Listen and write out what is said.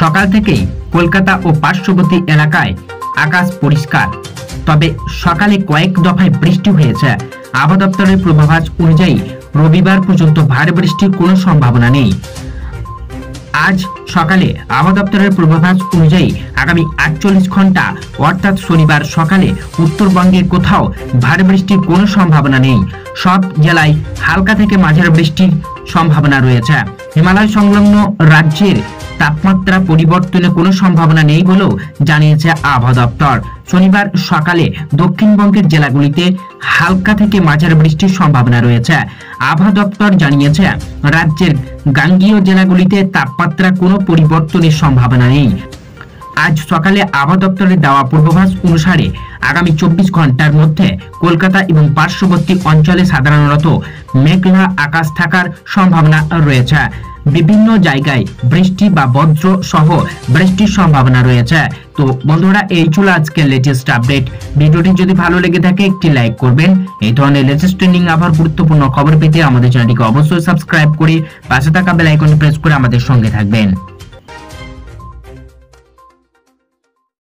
সকাল থেকেই কলকাতা ও পার্শ্ববর্তী এলাকায় আকাশ পরিষ্কার। তবে সকালে কয়েক দফায় বৃষ্টি হয়েছে। আবহাওয়া দপ্তরের পূর্বাভাস অনুযায়ী রবিবার পর্যন্ত ভারী বৃষ্টির কোনো সম্ভাবনা নেই। আজ সকালে আবহাওয়া দপ্তরের পূর্বাভাস অনুযায়ী আগামী আটচল্লিশ ঘণ্টা, অর্থাৎ শনিবার সকালে উত্তরবঙ্গে কোথাও ভারী বৃষ্টির কোনো সম্ভাবনা নেই। সব জেলায় হালকা থেকে মাঝারি বৃষ্টির সম্ভাবনা রয়েছে। হিমালয় সংলগ্ন রাজ্যের তাপমাত্রা পরিবর্তনে কোনো সম্ভাবনা নেই বলেও জানিয়েছে আবহাওয়া দপ্তর। শনিবার সকালে দক্ষিণবঙ্গের জেলাগুলিতে হালকা থেকে মাঝারি বৃষ্টির সম্ভাবনা রয়েছে। আবহাওয়া দপ্তর জানিয়েছে, রাজ্যের গাঙ্গীয় জেলাগুলিতে তাপমাত্রা কোনো পরিবর্তনের সম্ভাবনা নেই। আজ সকালে আবহাওয়া দপ্তরের দেওয়া পূর্বাভাস অনুসারে আগামী চব্বিশ ঘণ্টার মধ্যে কলকাতা এবং পার্শ্ববর্তী অঞ্চলে সাধারণত মেঘলা আকাশ থাকার সম্ভাবনা রয়েছে। বিভিন্ন জায়গায় বৃষ্টি বা বজ্র সহ বৃষ্টির সম্ভাবনা রয়েছে। তো বন্ধুরা, এই ছিল আজকের লেটেস্ট আপডেট ভিডিওটি যদি ভালো লেগে থাকে, একটি লাইক করবেন। এই ধরনের লেটেস্ট ট্রেন্ডিং আবার গুরুত্বপূর্ণ খবর পেতে আমাদের চ্যানেলটিকে অবশ্যই সাবস্ক্রাইব করে পাশে থাকা বেল আইকনটি প্রেস করে আমাদের সঙ্গে থাকবেন।